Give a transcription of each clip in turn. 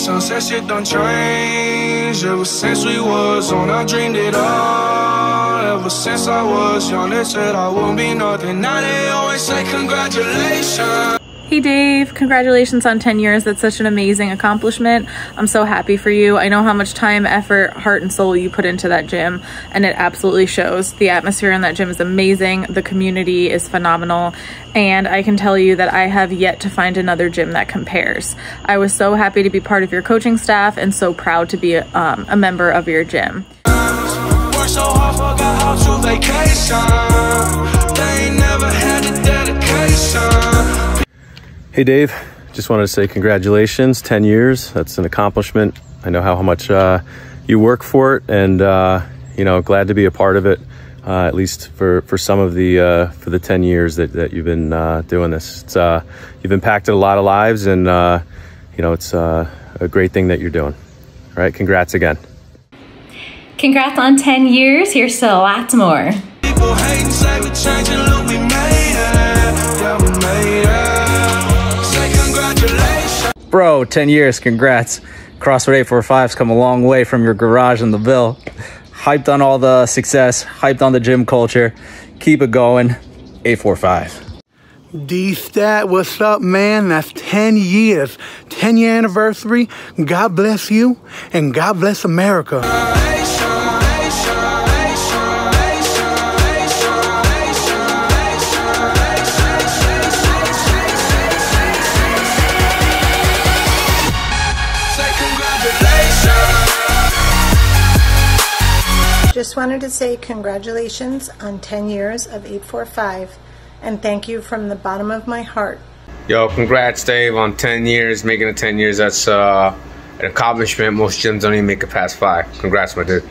Sunset shit done changed. Ever since we was on, I dreamed it all. Ever since I was young, they said I won't be nothing. Now they always say congratulations. Hey Dave, congratulations on 10 years. That's such an amazing accomplishment. I'm so happy for you. I know how much time, effort, heart, and soul you put into that gym, and it absolutely shows. The atmosphere in that gym is amazing. The community is phenomenal, and I can tell you that I have yet to find another gym that compares. I was so happy to be part of your coaching staff and so proud to be um, a member of your gym. Hey Dave, just wanted to say congratulations, 10 years. That's an accomplishment. I know how how much uh, you work for it and uh, you know, glad to be a part of it. Uh, at least for, for some of the uh, for the 10 years that, that you've been uh, doing this. It's, uh, you've impacted a lot of lives and you know, it's a great thing that you're doing. All right, congrats again. Congrats on 10 years. Here's to lots more. Bro, 10 years, congrats. CrossFit 845's come a long way from your garage in the Ville. Hyped on all the success, hyped on the gym culture. Keep it going. 845. D Stat, what's up, man? That's 10 years. 10 year anniversary. God bless you and God bless America. Just wanted to say congratulations on 10 years of 845 and thank you from the bottom of my heart. Yo, congrats, Dave, on 10 years. Making it 10 years, that's uh, an accomplishment. Most gyms don't even make it past five. Congrats, my dude.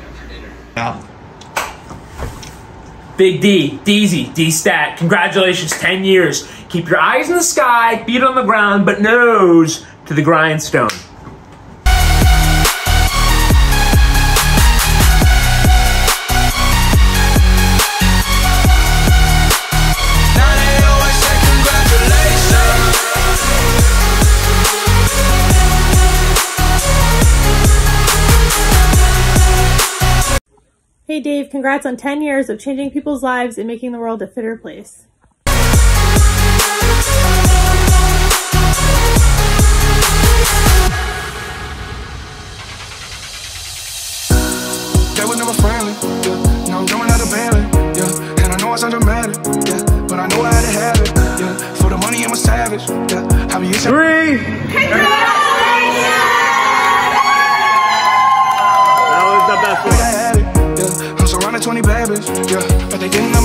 Big D, Deezy, D Stat, congratulations, 10 years. Keep your eyes in the sky, feet on the ground, but nose to the grindstone. Hey Dave, congrats on 10 years of changing people's lives and making the world a fitter place. They were never friendly, yeah. Now I'm coming out of Bentley, yeah. And I know I sound dramatic, yeah. But I know I had to have it, yeah. For the money, I'm a savage, yeah. How you Three. Yeah. But they didn't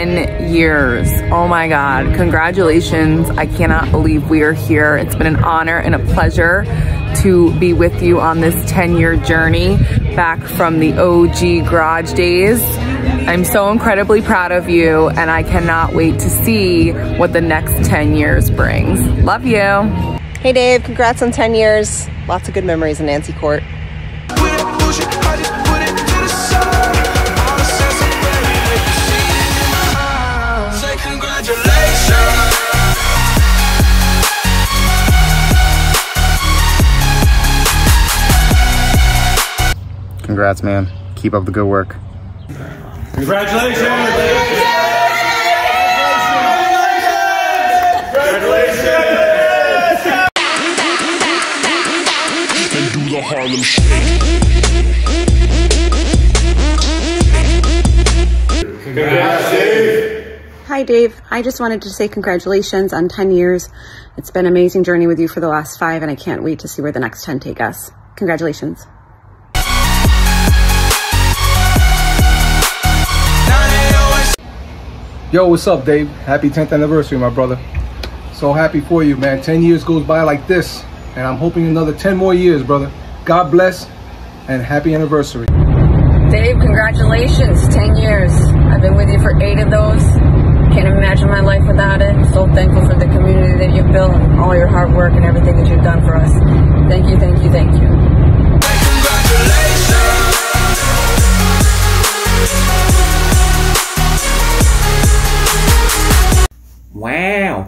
10 years. Oh my God. Congratulations. I cannot believe we are here. It's been an honor and a pleasure to be with you on this 10 year journey back from the OG garage days. I'm so incredibly proud of you and I cannot wait to see what the next 10 years brings. Love you. Hey Dave, congrats on 10 years. Lots of good memories in Nancy Court. Congrats, man. Keep up the good work. Congratulations! Congratulations! Congratulations! Congratulations! Hi, Dave. I just wanted to say congratulations on 10 years. It's been an amazing journey with you for the last five, and I can't wait to see where the next 10 take us. Congratulations. Yo, what's up, Dave? Happy 10th anniversary, my brother. So happy for you, man. 10 years goes by like this, and I'm hoping another 10 more years, brother. God bless and happy anniversary. Dave, congratulations. 10 years. I've been with you for eight of those. Can't imagine my life without it. So thankful for the community that you've built and all your hard work and everything that you've done for us. Thank you, thank you, thank you.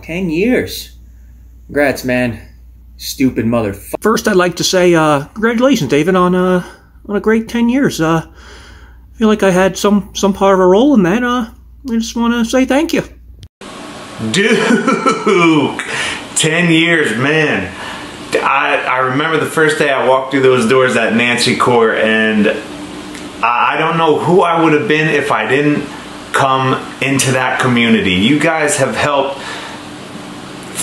10 years. Congrats, man. Stupid mother. First, I'd like to say uh, congratulations, David, on uh, on a great 10 years. Uh, I feel like I had some some part of a role in that. Uh, I just want to say thank you. Duke, 10 years, man. I, I remember the first day I walked through those doors at Nancy Court, and I, I don't know who I would have been if I didn't come into that community. You guys have helped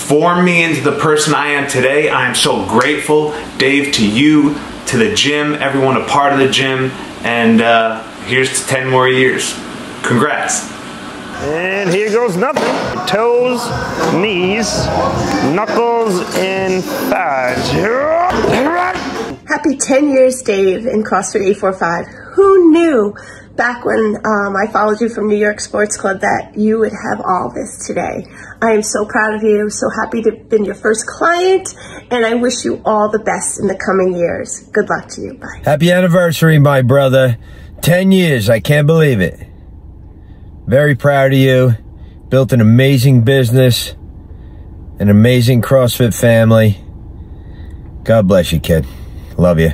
form me into the person I am today. I am so grateful, Dave, to you, to the gym, everyone a part of the gym, and uh, here's to 10 more years. Congrats. And here goes nothing. Toes, knees, knuckles, and thighs. Happy 10 years, Dave, in CrossFit 845. Who knew back when um, I followed you from New York Sports Club that you would have all this today? I am so proud of you, so happy to have been your first client, and I wish you all the best in the coming years. Good luck to you. Bye. Happy anniversary, my brother. 10 years. I can't believe it. Very proud of you. Built an amazing business, an amazing CrossFit family. God bless you, kid. Love you.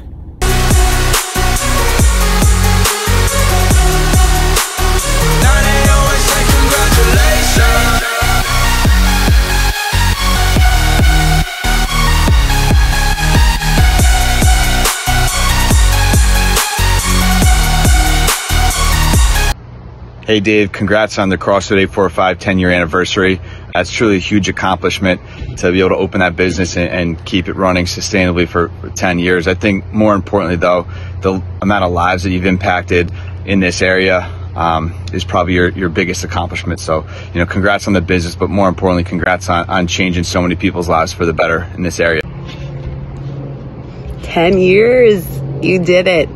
Hey Dave, congrats on the CrossFit 845 10 year anniversary. That's truly a huge accomplishment to be able to open that business and, and keep it running sustainably for, for 10 years. I think more importantly though, the amount of lives that you've impacted in this area um, is probably your, your biggest accomplishment. So, you know, congrats on the business, but more importantly, congrats on, on changing so many people's lives for the better in this area. 10 years. You did it.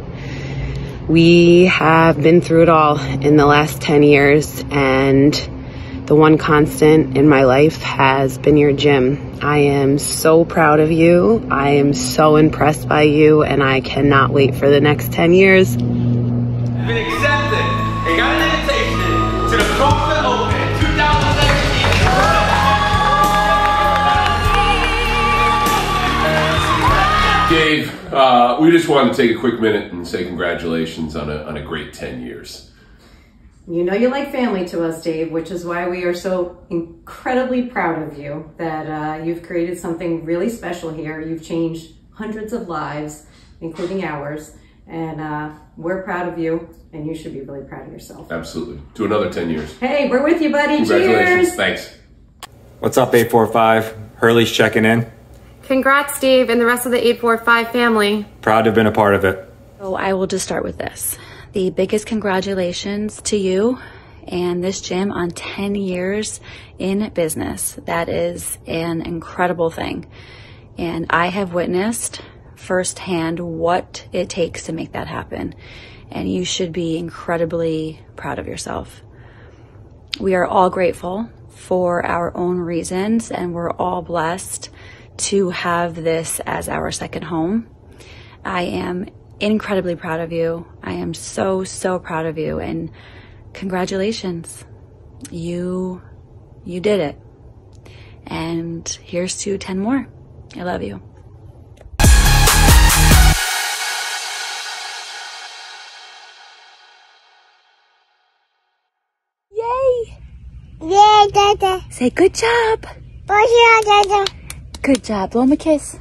We have been through it all in the last 10 years, and the one constant in my life has been your gym. I am so proud of you. I am so impressed by you, and I cannot wait for the next 10 years. Uh, we just wanted to take a quick minute and say congratulations on a, on a great 10 years. You know you like family to us, Dave, which is why we are so incredibly proud of you that uh, you've created something really special here. You've changed hundreds of lives, including ours, and uh, we're proud of you, and you should be really proud of yourself. Absolutely. To another 10 years. Hey, we're with you, buddy. Congratulations. Cheers. Thanks. What's up, 845? Hurley's checking in. Congrats, Steve, and the rest of the 845 family. Proud to have been a part of it. So I will just start with this. The biggest congratulations to you and this gym on 10 years in business. That is an incredible thing. And I have witnessed firsthand what it takes to make that happen. And you should be incredibly proud of yourself. We are all grateful for our own reasons and we're all blessed to have this as our second home. I am incredibly proud of you. I am so, so proud of you and congratulations. You, you did it. And here's to 10 more. I love you. Yay! Yeah, Dada. Say good job. Bonjour, Dada. Good job. Blow him a kiss.